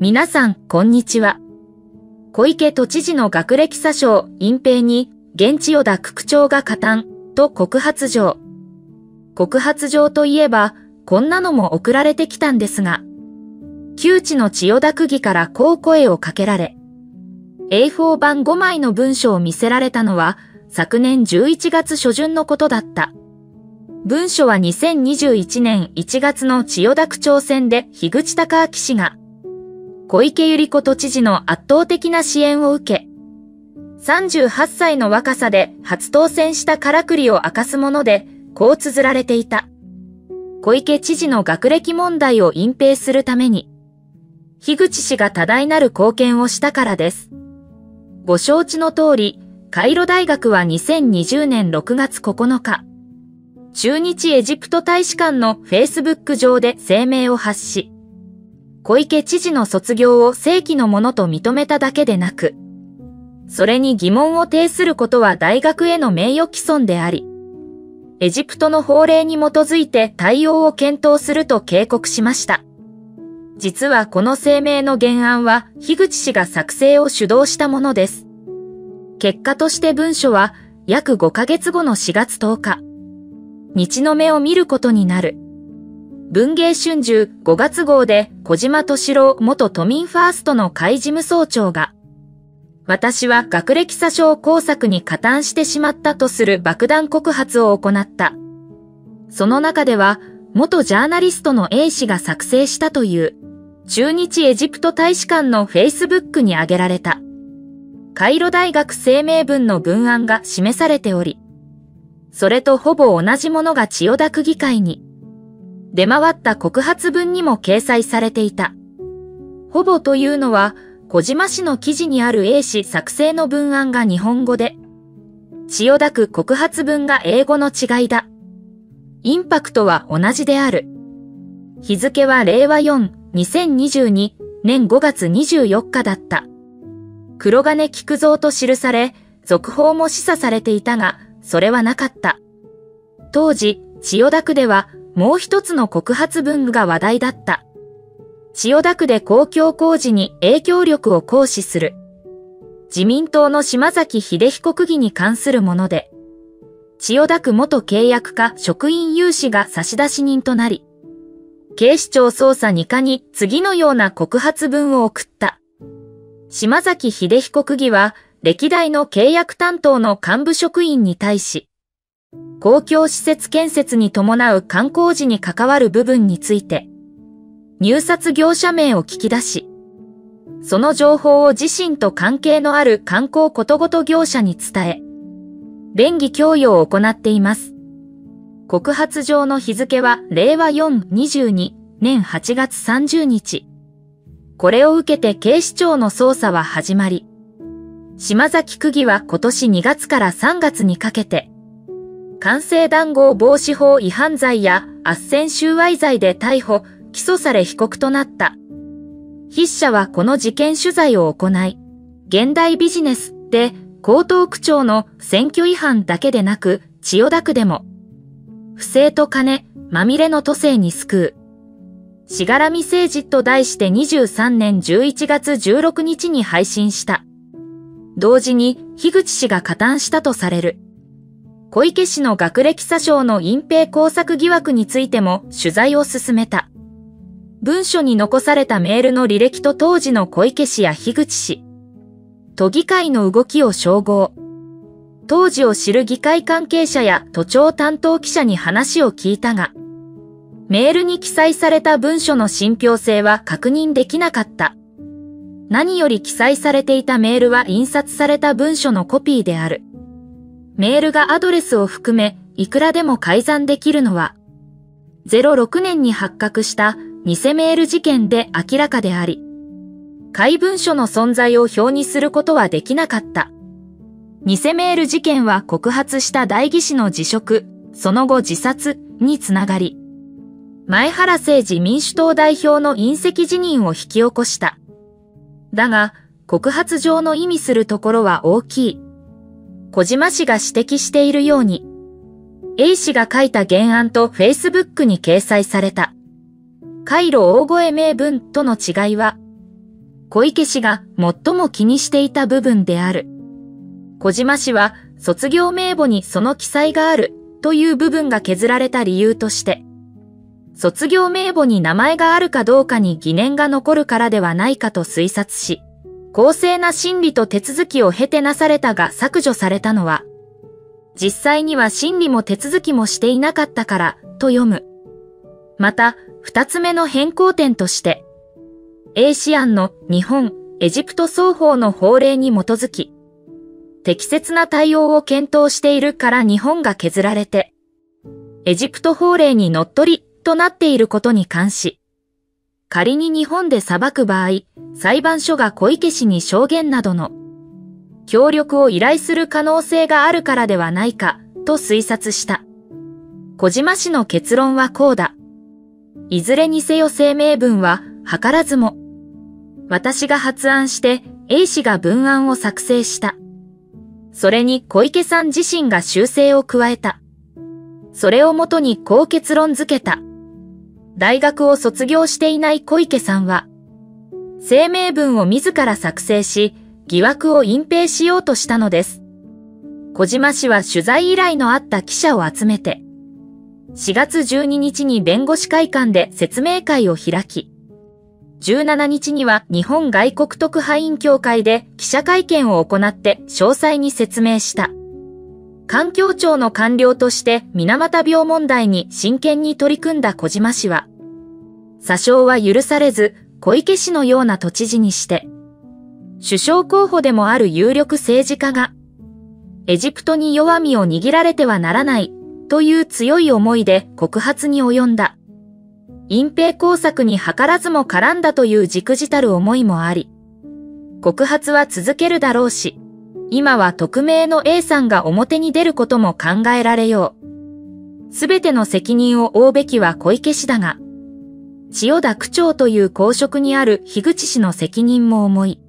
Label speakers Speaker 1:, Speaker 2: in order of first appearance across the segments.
Speaker 1: 皆さん、こんにちは。小池都知事の学歴詐称、隠蔽に、現地与田区区長が加担、と告発状。告発状といえば、こんなのも送られてきたんですが、旧知の千代田区議からこう声をかけられ、A4 版5枚の文書を見せられたのは、昨年11月初旬のことだった。文書は2021年1月の千代田区長選で樋口隆明氏が、小池百合子都知事の圧倒的な支援を受け、38歳の若さで初当選したからくりを明かすもので、こう綴られていた。小池知事の学歴問題を隠蔽するために、樋口氏が多大なる貢献をしたからです。ご承知の通り、カイロ大学は2020年6月9日、駐日エジプト大使館のフェイスブック上で声明を発し、小池知事の卒業を正規のものと認めただけでなく、それに疑問を呈することは大学への名誉毀損であり、エジプトの法令に基づいて対応を検討すると警告しました。実はこの声明の原案は、樋口氏が作成を主導したものです。結果として文書は、約5ヶ月後の4月10日、日の目を見ることになる。文芸春秋5月号で小島敏郎元都民ファーストの会事務総長が、私は学歴詐称工作に加担してしまったとする爆弾告発を行った。その中では、元ジャーナリストの A 氏が作成したという、中日エジプト大使館の Facebook に挙げられた。カイロ大学声明文の文案が示されており、それとほぼ同じものが千代田区議会に、出回った告発文にも掲載されていた。ほぼというのは、小島市の記事にある A 氏作成の文案が日本語で、千代田区告発文が英語の違いだ。インパクトは同じである。日付は令和4、2022年5月24日だった。黒金菊蔵と記され、続報も示唆されていたが、それはなかった。当時、千代田区ではもう一つの告発文が話題だった。千代田区で公共工事に影響力を行使する。自民党の島崎秀彦区議に関するもので、千代田区元契約課職員有志が差出人となり、警視庁捜査2課に次のような告発文を送った。島崎秀彦区議は、歴代の契約担当の幹部職員に対し、公共施設建設に伴う観光時に関わる部分について、入札業者名を聞き出し、その情報を自身と関係のある観光ことごと業者に伝え、便宜供与を行っています。告発状の日付は令和4-22年8月30日。これを受けて警視庁の捜査は始まり、島崎区議は今年2月から3月にかけて、完成談合防止法違反罪や斡旋収賄罪で逮捕、起訴され被告となった。筆者はこの事件取材を行い、現代ビジネスで江東区長の選挙違反だけでなく、千代田区でも、不正と金、まみれの都政に救う。しがらみ政治と題して23年11月16日に配信した。同時に、樋口氏が加担したとされる。小池氏の学歴詐称の隠蔽工作疑惑についても取材を進めた。文書に残されたメールの履歴と当時の小池氏や樋口氏、都議会の動きを照合。当時を知る議会関係者や都庁担当記者に話を聞いたが、メールに記載された文書の信憑性は確認できなかった。何より記載されていたメールは印刷された文書のコピーである。メールがアドレスを含め、いくらでも改ざんできるのは、06年に発覚した偽メール事件で明らかであり、怪文書の存在を表にすることはできなかった。偽メール事件は告発した代議士の辞職、その後自殺につながり、前原誠治民主党代表の隕石辞任を引き起こした。だが、告発上の意味するところは大きい。小島氏が指摘しているように、A 氏が書いた原案と Facebook に掲載された、カイロ大声名文との違いは、小池氏が最も気にしていた部分である。小島氏は卒業名簿にその記載があるという部分が削られた理由として、卒業名簿に名前があるかどうかに疑念が残るからではないかと推察し、公正な審理と手続きを経てなされたが削除されたのは、実際には審理も手続きもしていなかったからと読む。また、二つ目の変更点として、A シアンの日本、エジプト双方の法令に基づき、適切な対応を検討しているから日本が削られて、エジプト法令に乗っ取りとなっていることに関し、仮に日本で裁く場合、裁判所が小池氏に証言などの協力を依頼する可能性があるからではないかと推察した。小島氏の結論はこうだ。いずれにせよ声明文は図らずも、私が発案して A 氏が文案を作成した。それに小池さん自身が修正を加えた。それをもとにこう結論付けた。大学を卒業していない小池さんは、声明文を自ら作成し、疑惑を隠蔽しようとしたのです。小島氏は取材依頼のあった記者を集めて、4月12日に弁護士会館で説明会を開き、17日には日本外国特派員協会で記者会見を行って詳細に説明した。環境庁の官僚として水俣病問題に真剣に取り組んだ小島氏は、詐称は許されず小池氏のような都知事にして、首相候補でもある有力政治家が、エジプトに弱みを握られてはならないという強い思いで告発に及んだ。隠蔽工作に図らずも絡んだというじくじたる思いもあり、告発は続けるだろうし、今は匿名の A さんが表に出ることも考えられよう。すべての責任を負うべきは小池氏だが、千代田区長という公職にある樋口氏の責任も重い。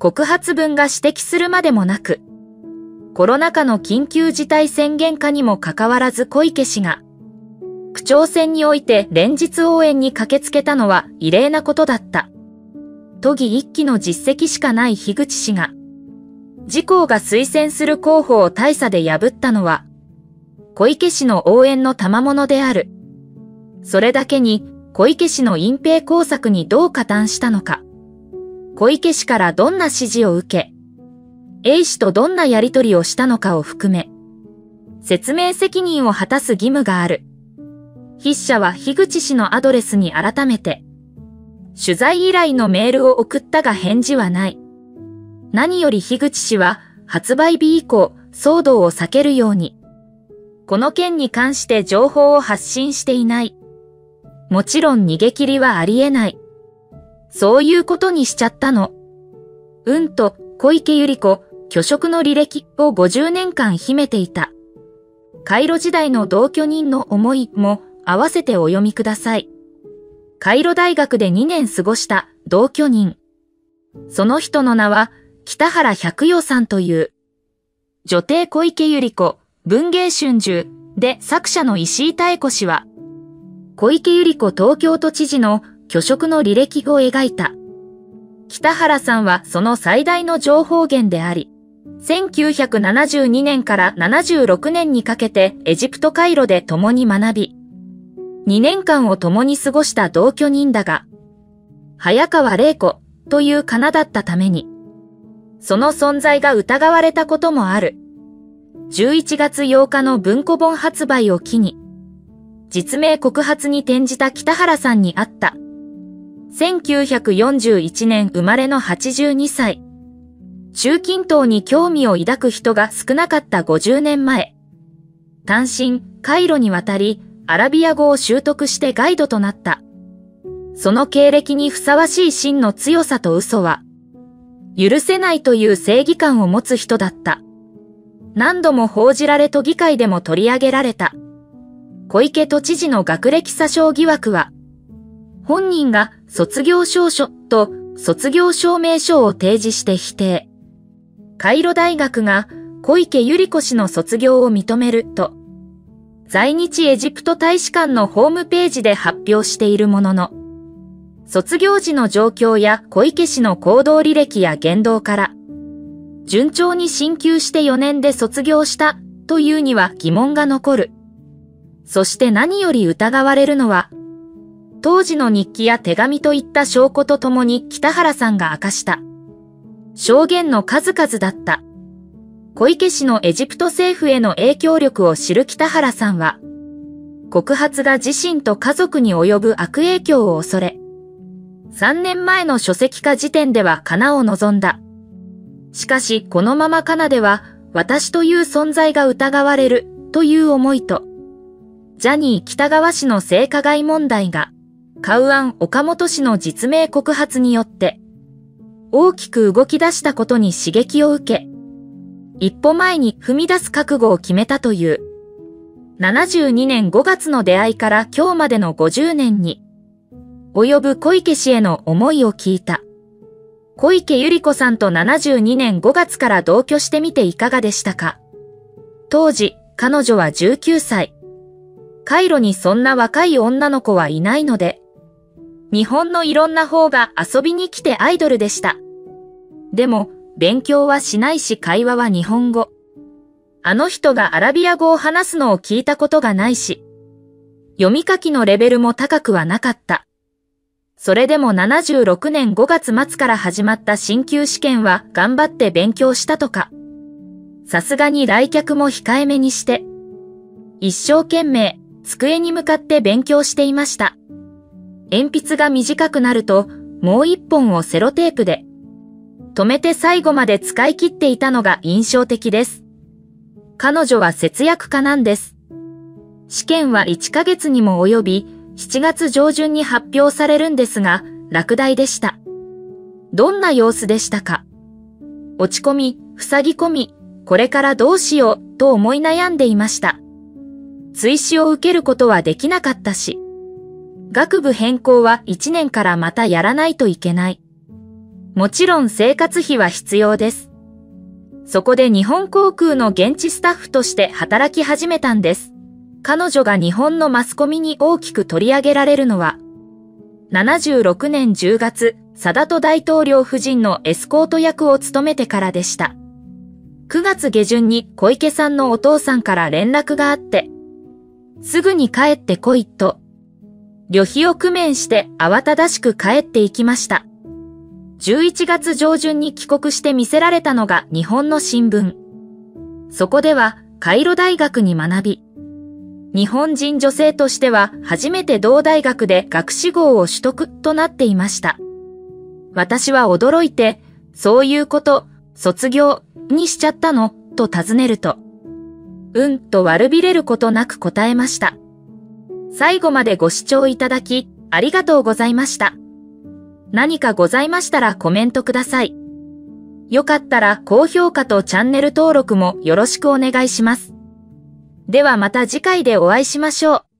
Speaker 1: 告発文が指摘するまでもなく、コロナ禍の緊急事態宣言下にもかかわらず小池氏が、区長選において連日応援に駆けつけたのは異例なことだった。都議一期の実績しかない樋口氏が、自公が推薦する候補を大差で破ったのは、小池氏の応援の賜物である。それだけに、小池氏の隠蔽工作にどう加担したのか。小池氏からどんな指示を受け、A 氏とどんなやり取りをしたのかを含め、説明責任を果たす義務がある。筆者は樋口氏のアドレスに改めて、取材依頼のメールを送ったが返事はない。何より樋口氏は発売日以降騒動を避けるように、この件に関して情報を発信していない。もちろん逃げ切りはありえない。そういうことにしちゃったの。うんと小池百合子、虚職の履歴を50年間秘めていた。カイロ時代の同居人の思いも合わせてお読みください。カイロ大学で2年過ごした同居人。その人の名は北原百葉さんという、女帝小池百合子、文芸春秋で作者の石井妙子氏は、小池百合子東京都知事の虚職の履歴を描いた。北原さんはその最大の情報源であり、1972年から76年にかけてエジプトカイロで共に学び、2年間を共に過ごした同居人だが、早川玲子というかなだったために、その存在が疑われたこともある。11月8日の文庫本発売を機に、実名告発に転じた北原さんに会った。1941年生まれの82歳。中近東に興味を抱く人が少なかった50年前。単身、カイロに渡り、アラビア語を習得してガイドとなった。その経歴にふさわしい真の強さと嘘は、許せないという正義感を持つ人だった。何度も報じられ都議会でも取り上げられた。小池都知事の学歴詐称疑惑は、本人が卒業証書と卒業証明書を提示して否定。カイロ大学が小池百合子氏の卒業を認めると、在日エジプト大使館のホームページで発表しているものの、卒業時の状況や小池氏の行動履歴や言動から、順調に進級して4年で卒業したというには疑問が残る。そして何より疑われるのは、当時の日記や手紙といった証拠とともに北原さんが明かした証言の数々だった。小池氏のエジプト政府への影響力を知る北原さんは、告発が自身と家族に及ぶ悪影響を恐れ、3年前の書籍化時点ではカナを望んだ。しかし、このままカナでは、私という存在が疑われる、という思いと、ジャニー北川氏の性加害問題が、カウアン岡本氏の実名告発によって、大きく動き出したことに刺激を受け、一歩前に踏み出す覚悟を決めたという。72年5月の出会いから今日までの50年に、及ぶ小池氏への思いを聞いた。小池百合子さんと72年5月から同居してみていかがでしたか？当時、彼女は19歳。カイロにそんな若い女の子はいないので、日本のいろんな方が遊びに来てアイドルでした。でも、勉強はしないし会話は日本語。あの人がアラビア語を話すのを聞いたことがないし、読み書きのレベルも高くはなかった。それでも76年5月末から始まった進級試験は頑張って勉強したとか。さすがに来客も控えめにして、一生懸命机に向かって勉強していました。鉛筆が短くなると、もう一本をセロテープで、止めて最後まで使い切っていたのが印象的です。彼女は節約家なんです。試験は1ヶ月にも及び、7月上旬に発表されるんですが、落第でした。どんな様子でしたか？落ち込み、塞ぎ込み、これからどうしようと思い悩んでいました。追試を受けることはできなかったし、学部変更は1年からまたやらないといけない。もちろん生活費は必要です。そこで日本航空の現地スタッフとして働き始めたんです。彼女が日本のマスコミに大きく取り上げられるのは、76年10月、サダト大統領夫人のエスコート役を務めてからでした。9月下旬に小池さんのお父さんから連絡があって、すぐに帰ってこいと旅費を工面して慌ただしく帰っていきました。11月上旬に帰国して見せられたのが日本の新聞。そこではカイロ大学に学び、日本人女性としては初めて同大学で学士号を取得となっていました。私は驚いて、そういうこと、卒業にしちゃったのと尋ねると、うんと悪びれることなく答えました。最後までご視聴いただき、ありがとうございました。何かございましたらコメントください。よかったら高評価とチャンネル登録もよろしくお願いします。ではまた次回でお会いしましょう。